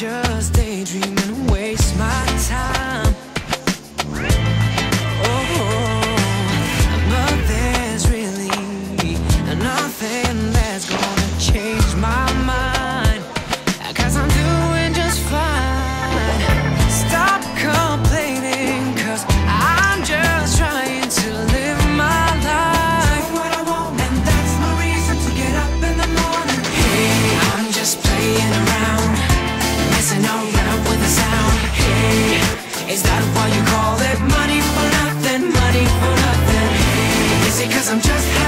just daydream and waste my time. Oh, but there's really nothing that's gonna change my mind. I'm just